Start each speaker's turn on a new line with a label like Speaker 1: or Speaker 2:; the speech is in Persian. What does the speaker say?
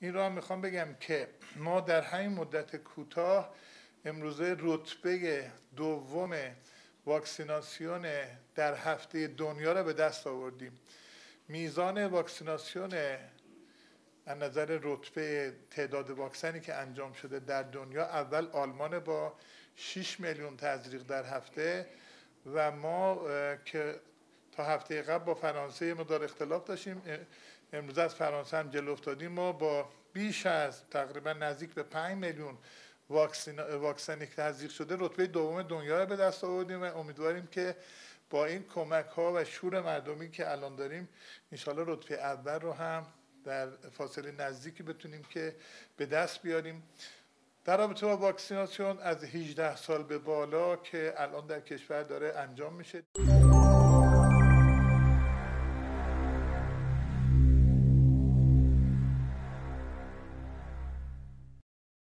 Speaker 1: این را می‌خوام بگم که ما در همین مدت کوتاه امروزه رتبه دوم واکسیناسیون در هفته دنیا را به دست آوردیم. میزان واکسیناسیون از نظر رتبه تعداد واکسنی که انجام شده در دنیا اول آلمان با 6 میلیون تزریق در هفته و ما که هفته قبل با فرانسه مدار اختلاف داشتیم. امروز از فرانسه هم جلو افتادیم. ما با بیش از تقریبا نزدیک به 5 میلیون واکسن واکسنی که تزریق شده رتبه دوم دنیا رو به دست آوردیم و امیدواریم که با این کمک ها و شور مردمی که الان داریم انشالله رتبه اول رو هم در فاصله نزدیکی بتونیم که به دست بیاریم. در رابطه با واکسیناسیون از 18 سال به بالا که الان در کشور داره انجام میشه.